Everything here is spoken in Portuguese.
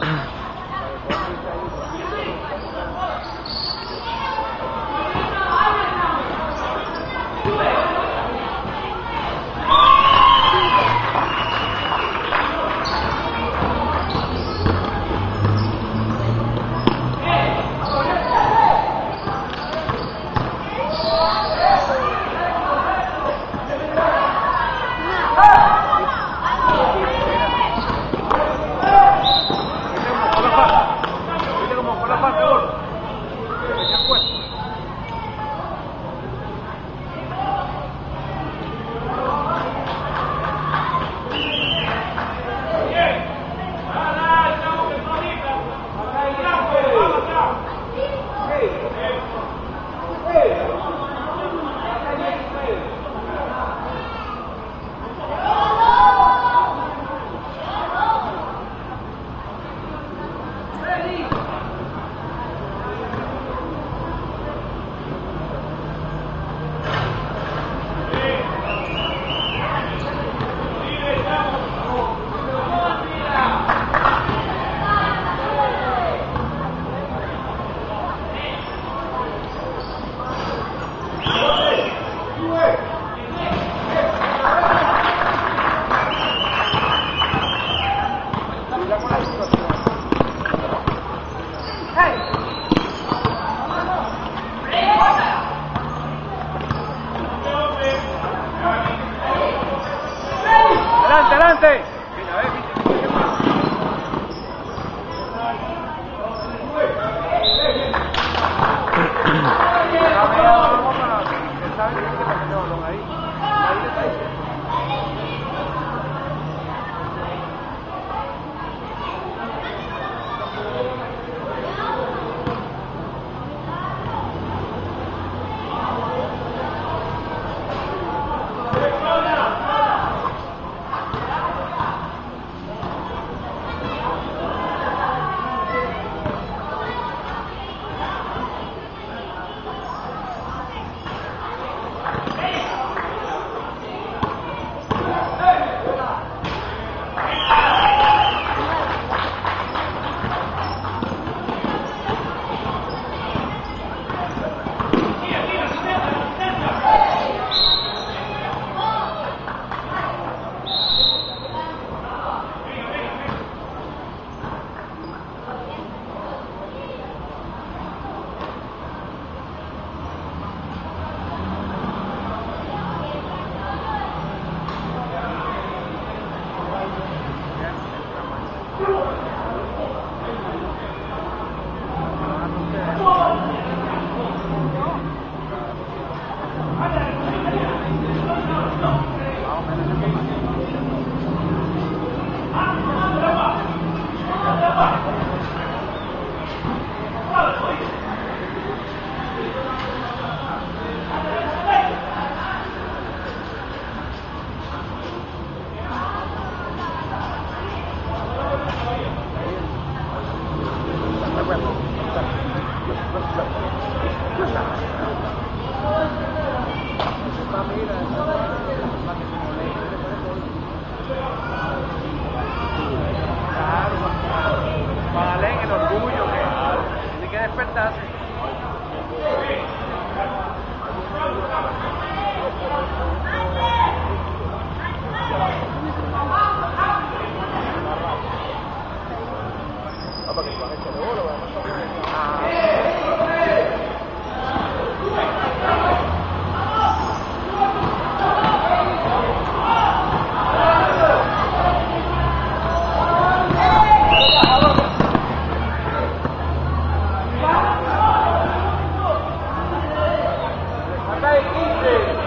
啊。plantas vai 15.